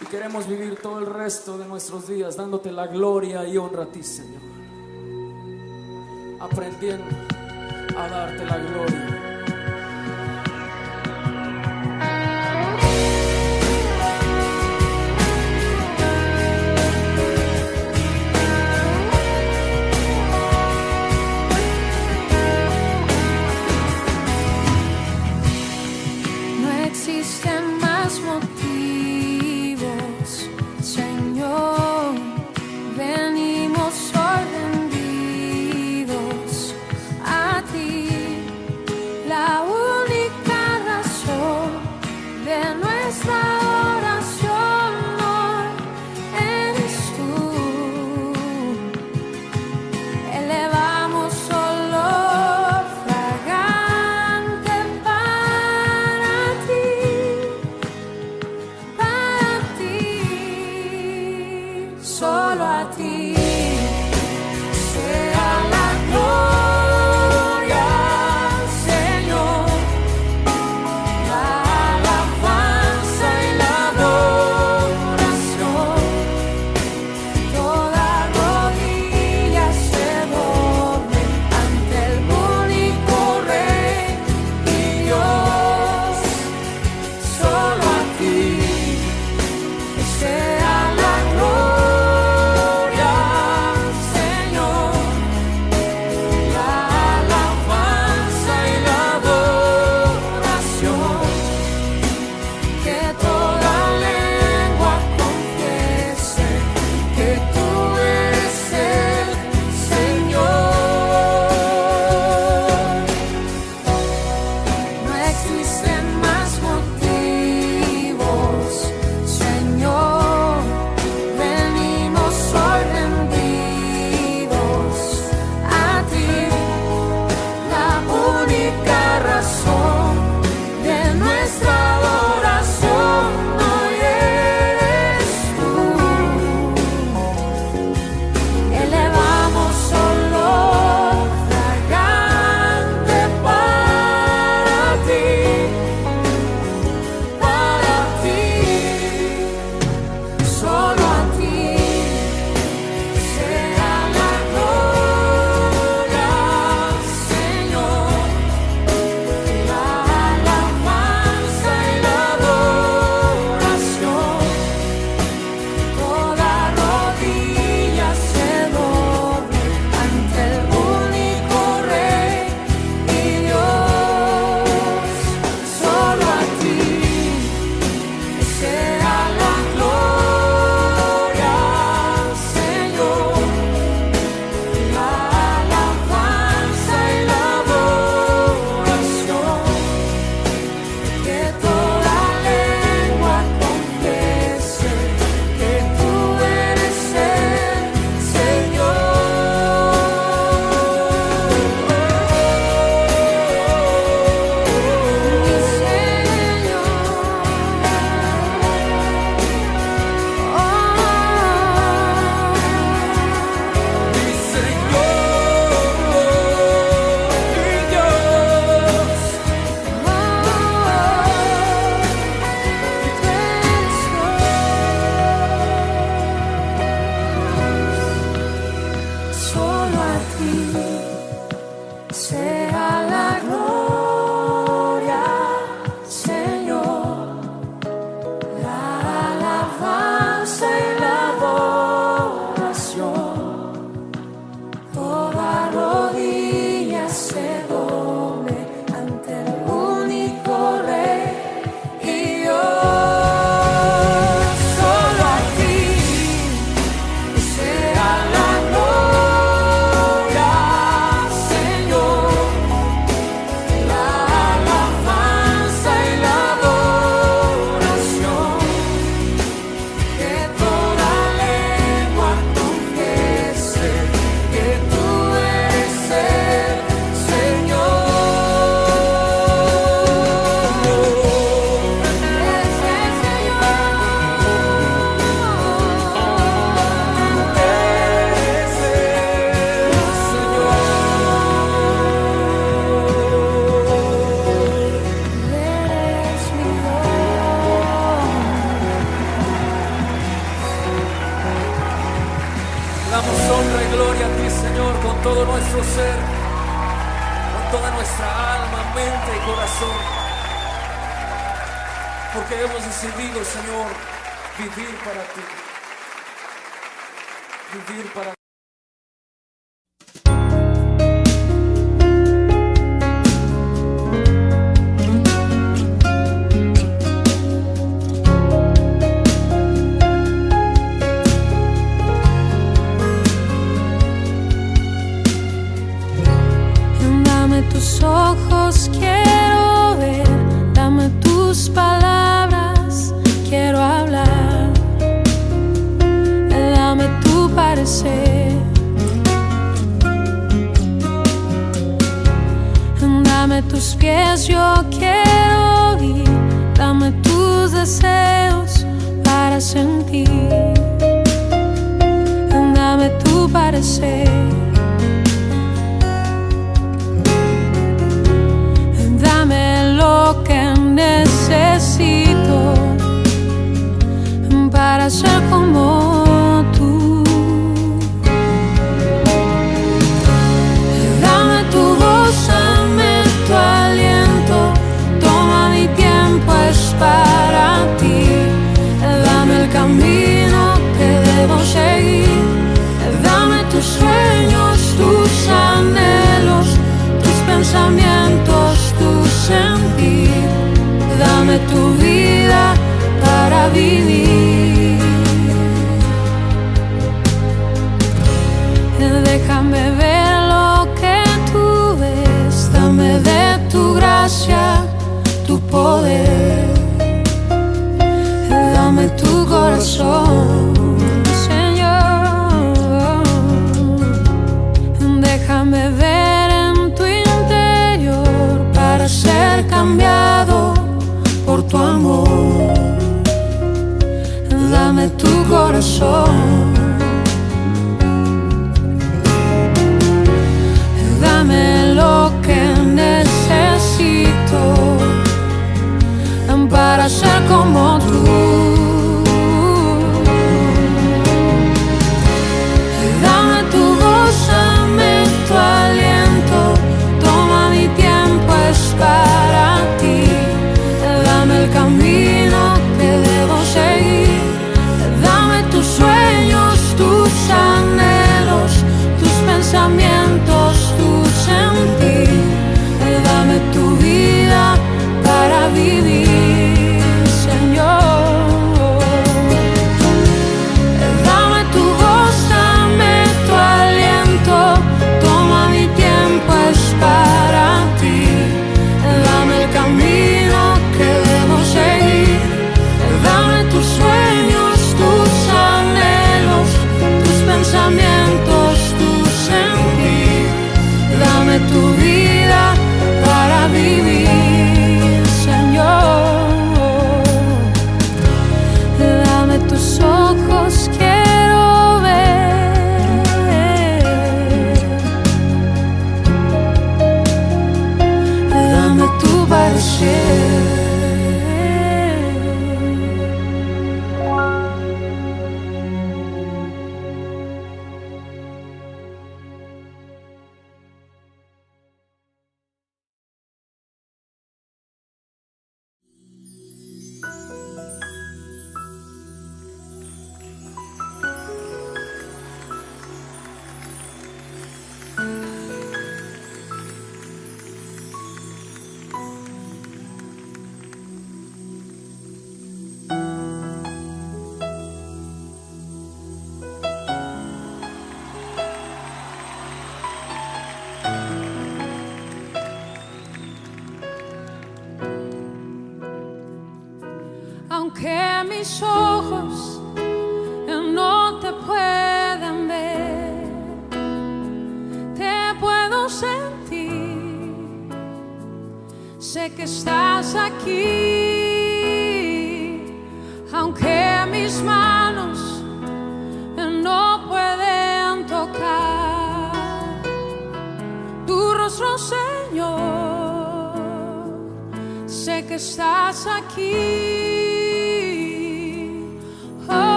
Y queremos vivir todo el resto de nuestros días dándote la gloria y honra a ti, Señor. Aprendiendo a darte la gloria.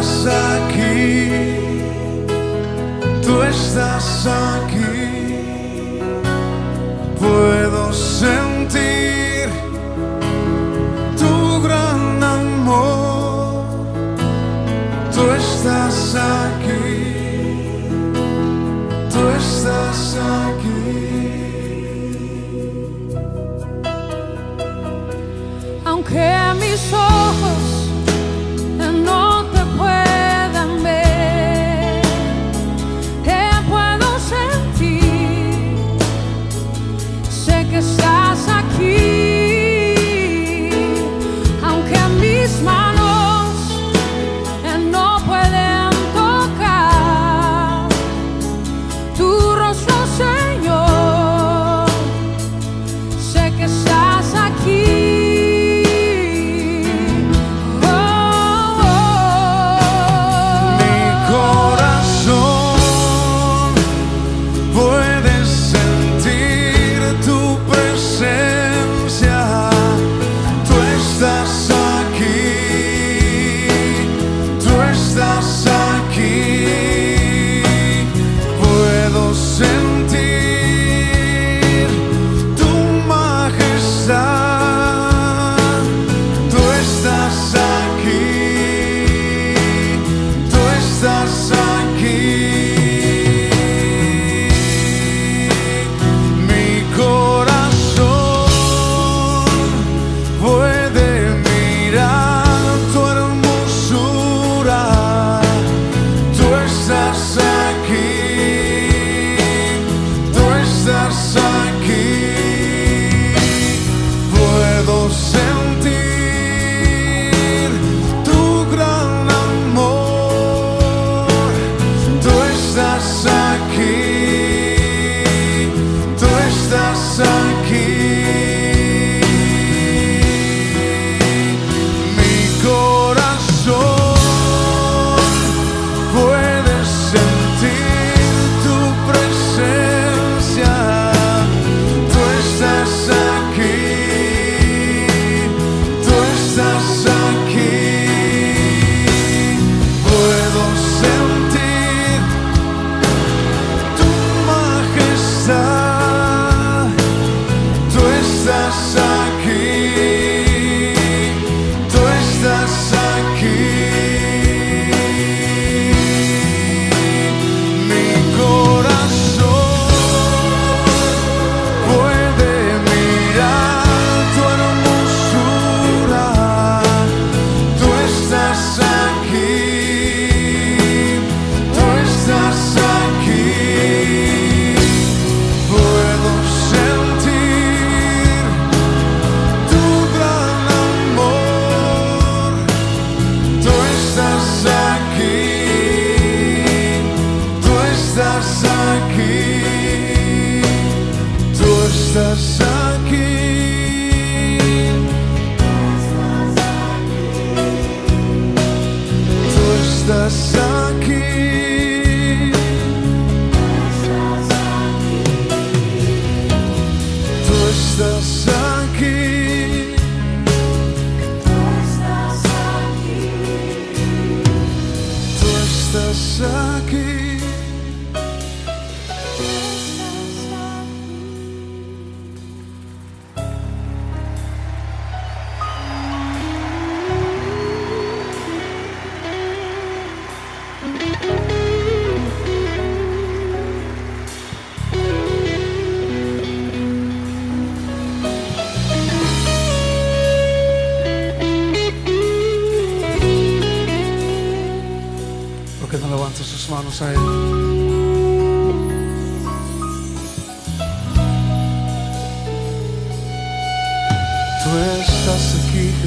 estás aquí, tú estás aquí. Puedo sentir tu gran amor, tú estás aquí.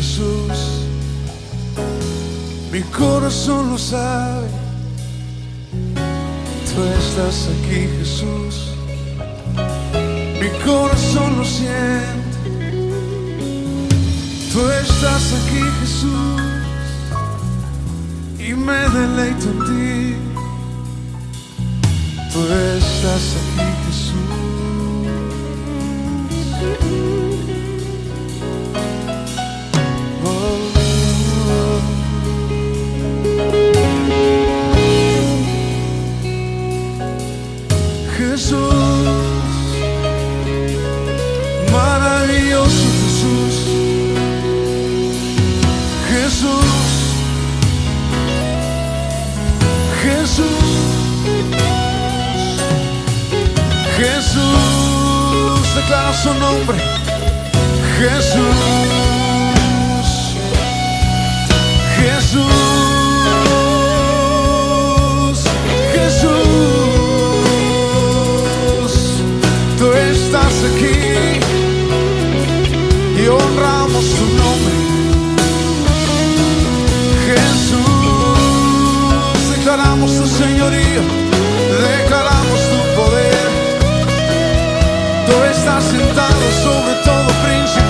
Jesús. Mi corazón lo sabe. Tú estás aquí, Jesús. Mi corazón lo siente. Tú estás aquí, Jesús. Y me deleito en ti. Tú estás aquí, Jesús. Declara su nombre, Jesús, Jesús, Jesús, tú estás aquí y honramos tu nombre. Jesús, declaramos tu señorío, Tú estás sentado sobre todo principal,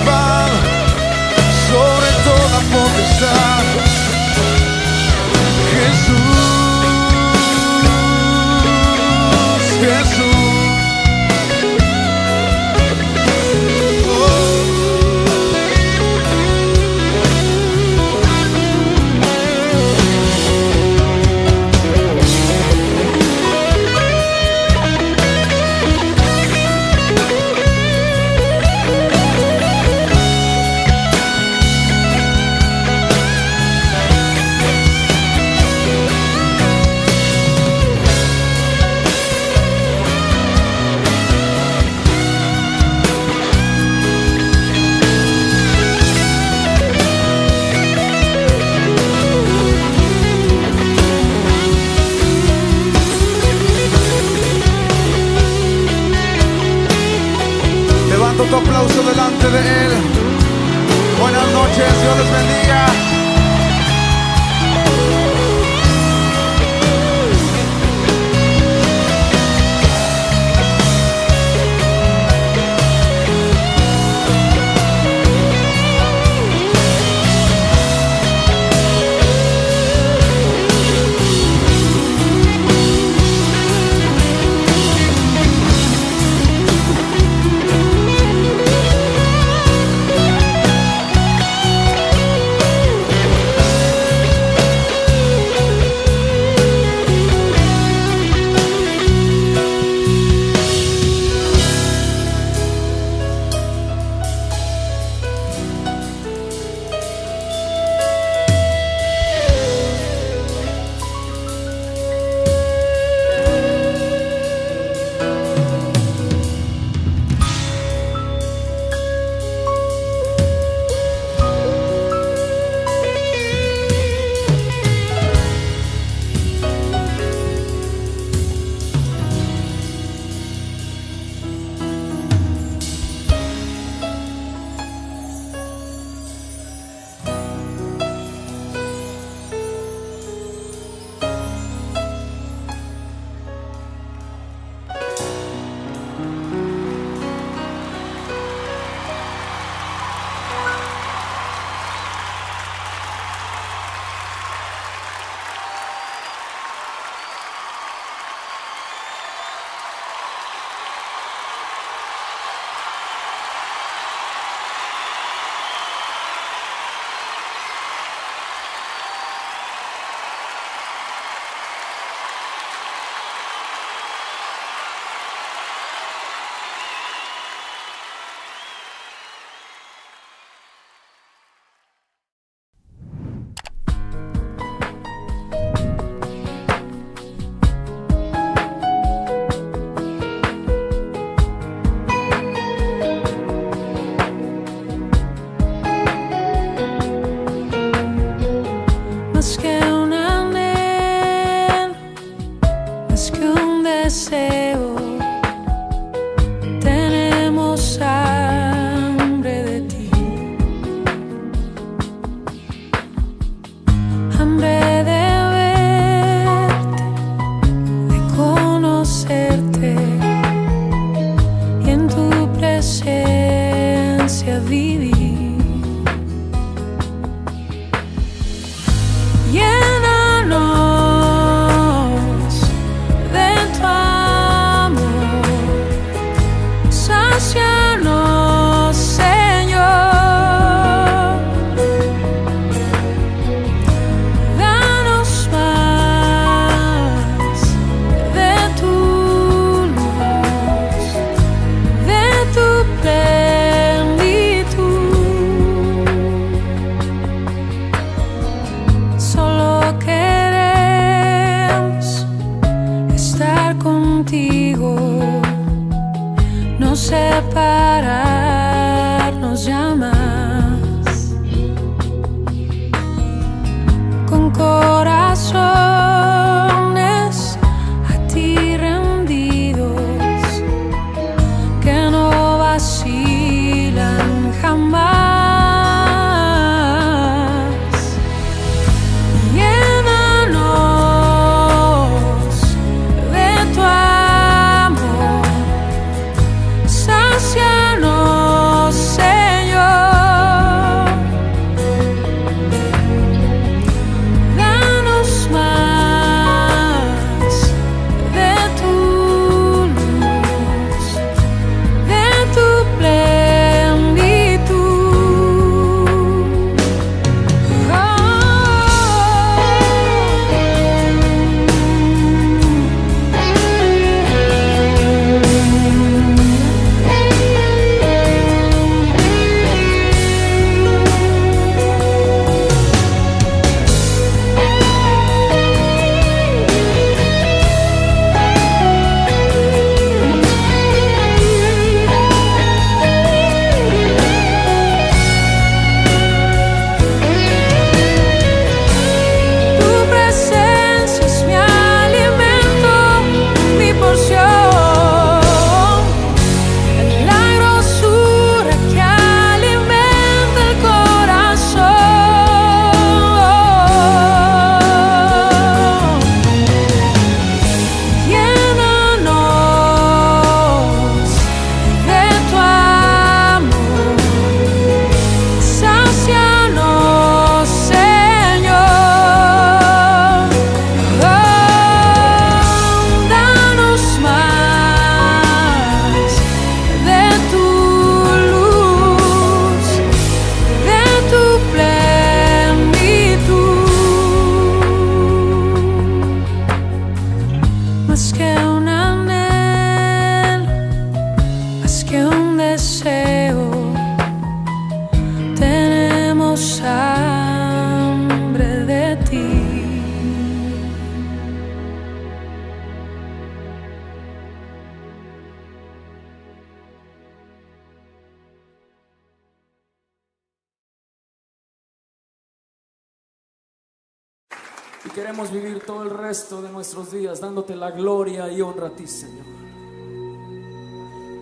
Y queremos vivir todo el resto de nuestros días dándote la gloria y honra a ti, Señor.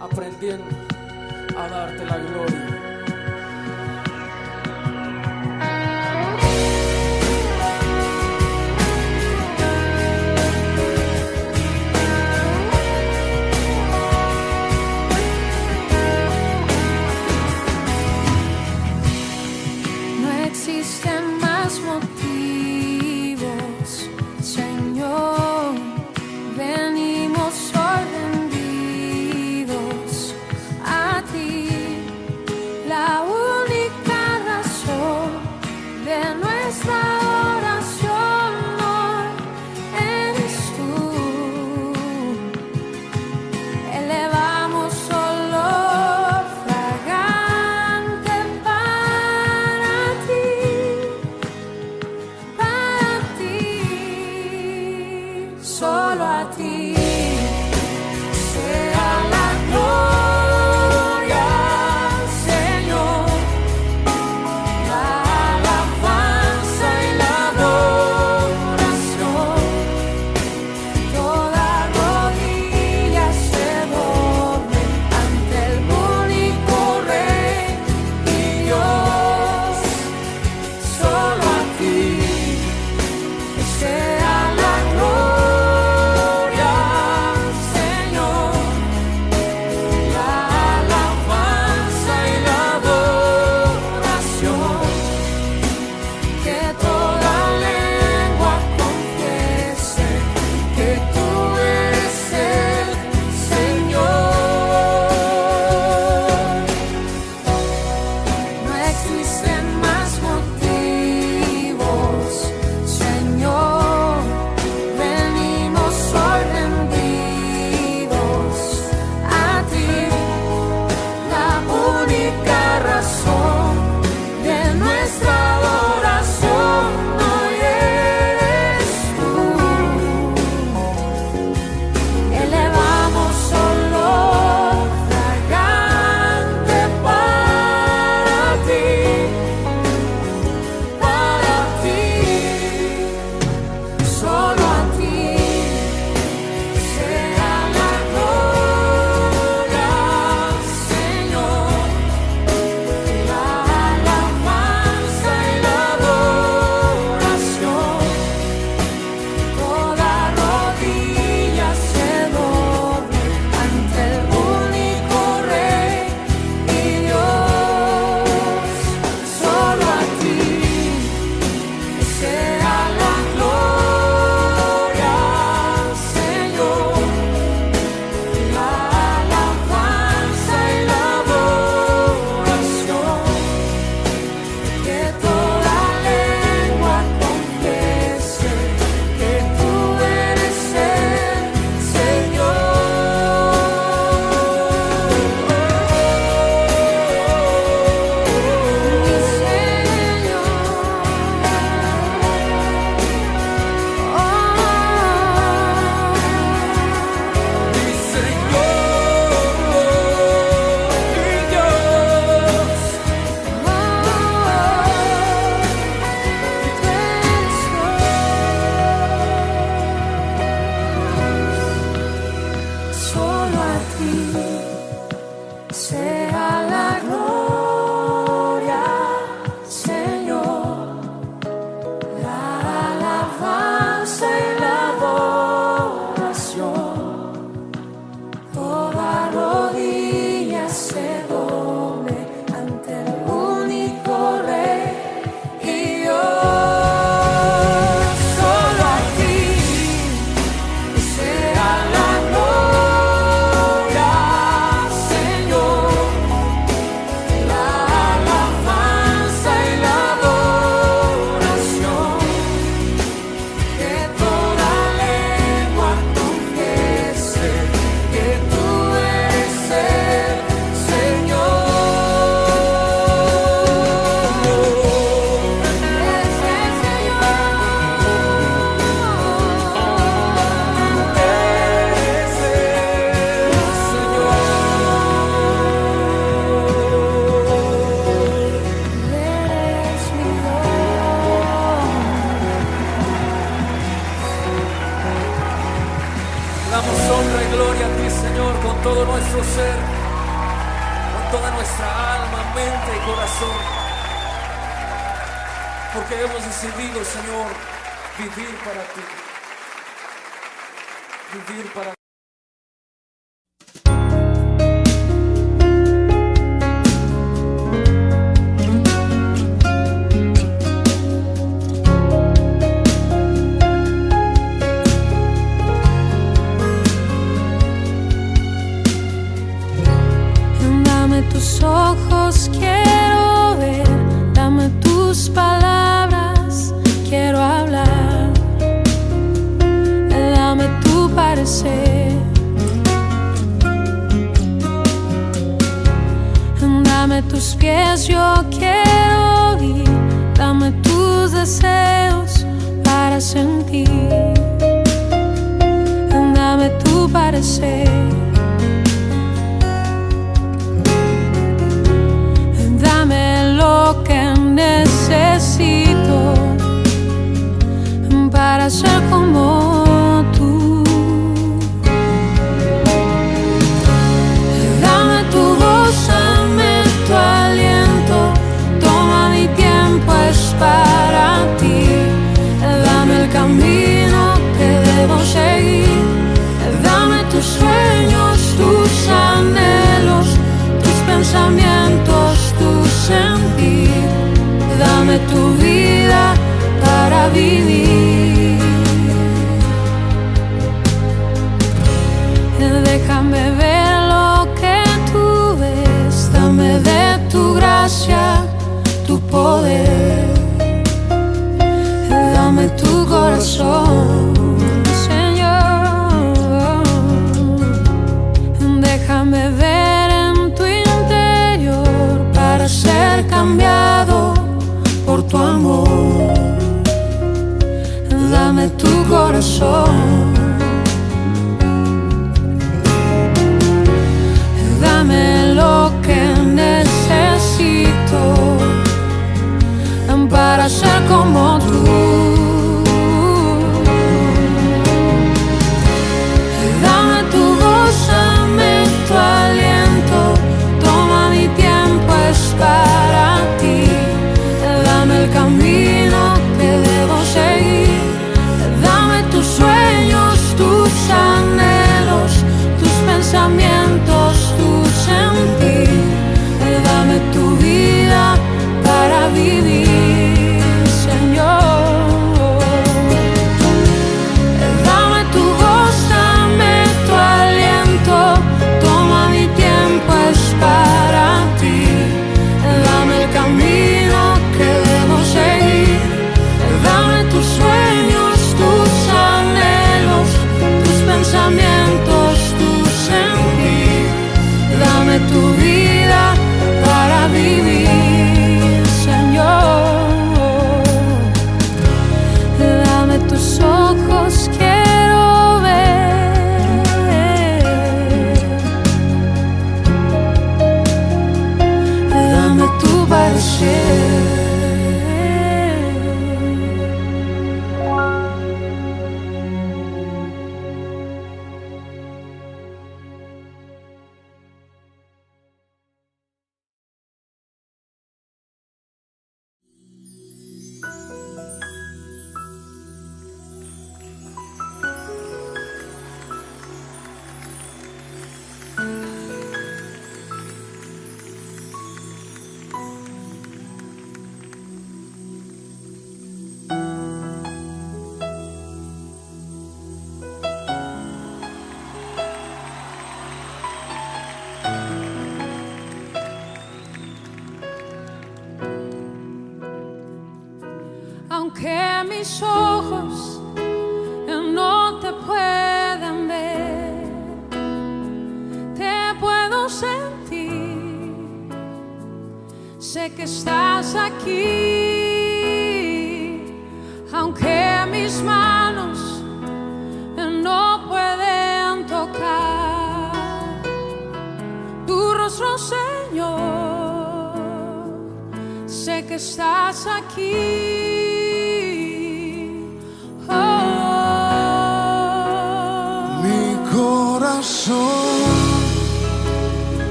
Aprendiendo a darte la gloria.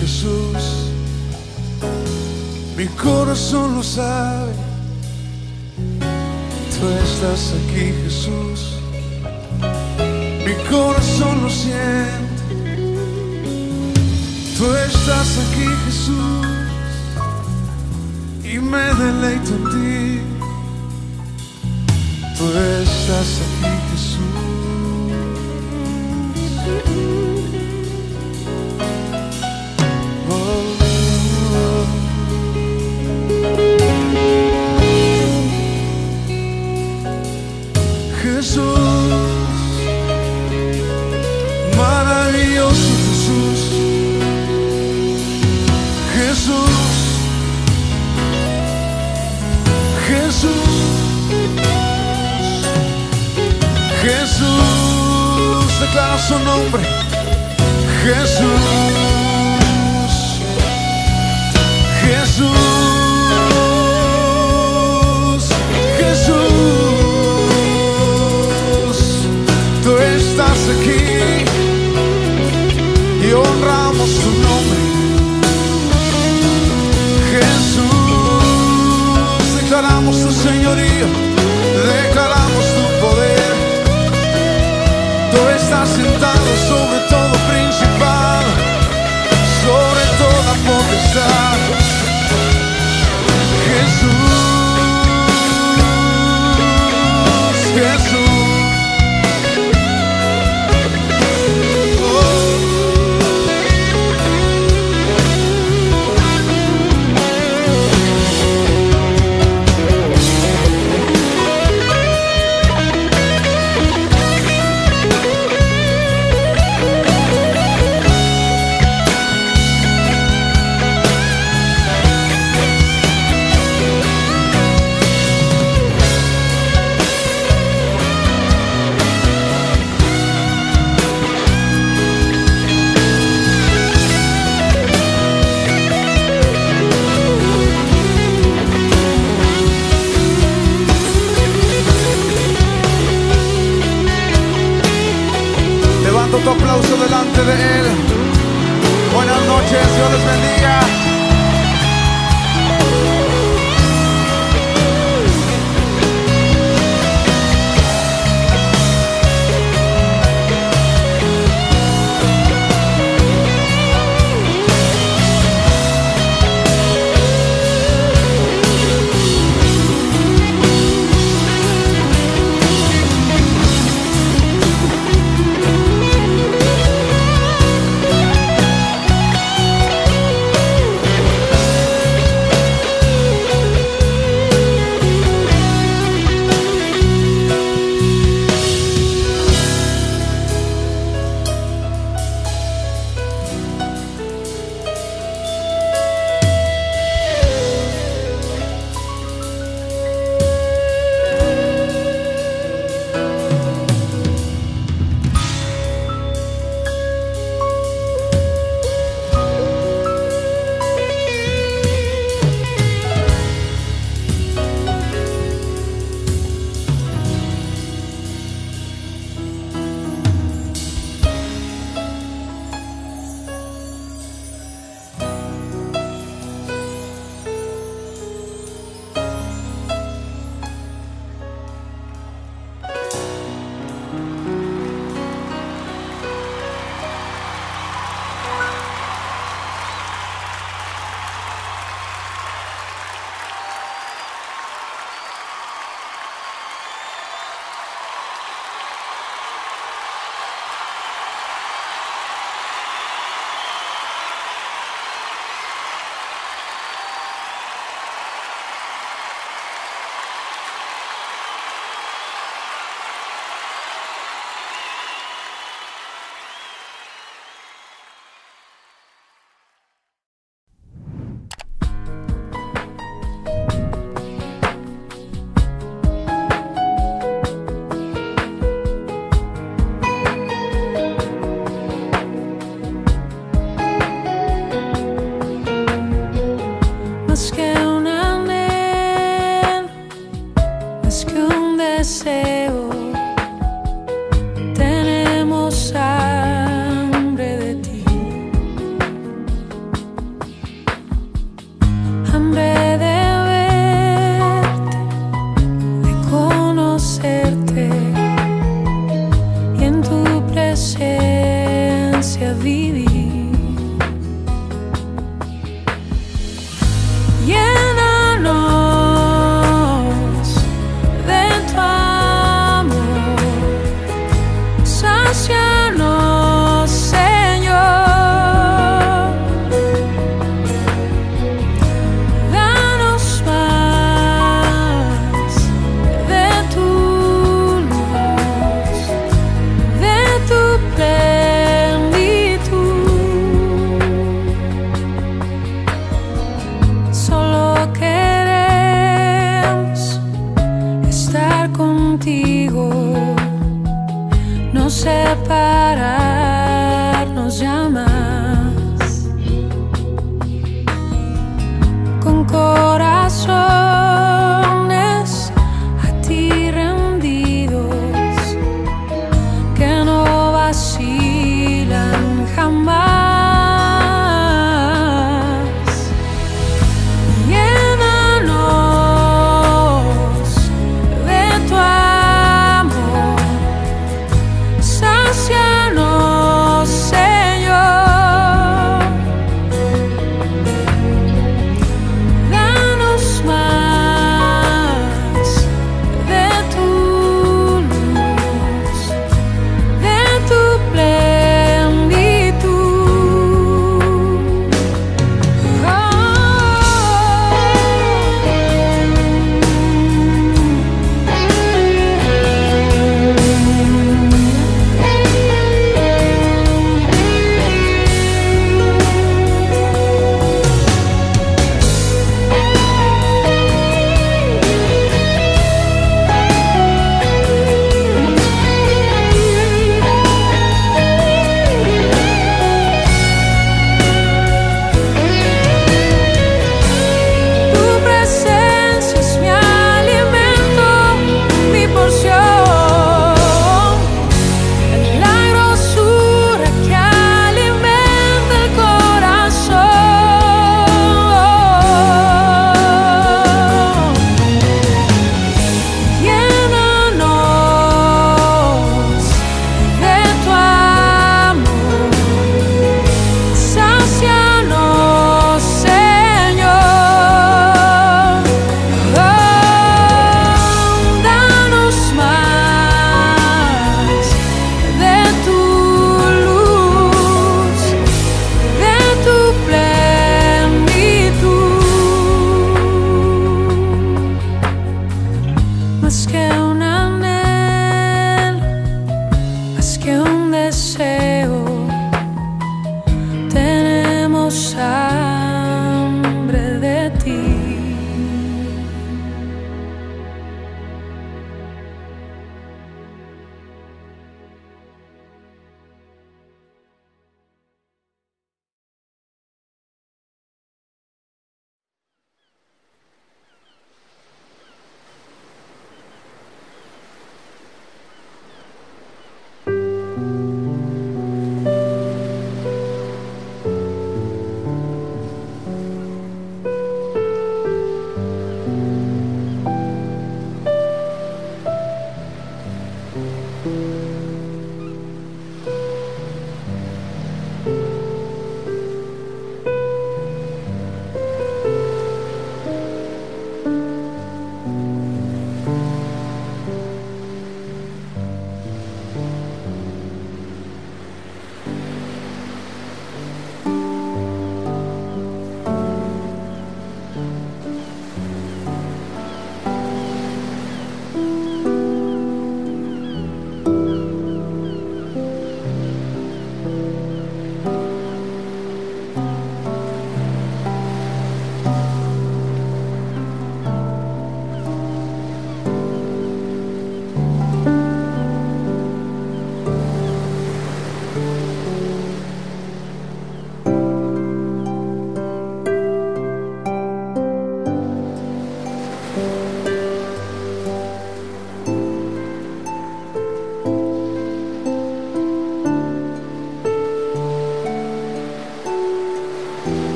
Jesús. Mi corazón lo sabe. Tú estás aquí, Jesús. Mi corazón lo siente. Tú estás aquí, Jesús. Y me deleito en ti. Tú estás aquí, Jesús. Declara su nombre, Jesús, Jesús, Jesús, tú estás aquí y honramos tu nombre. Jesús, declaramos tu señorío, declaramos tu poder. Tú estás sentado sobre todo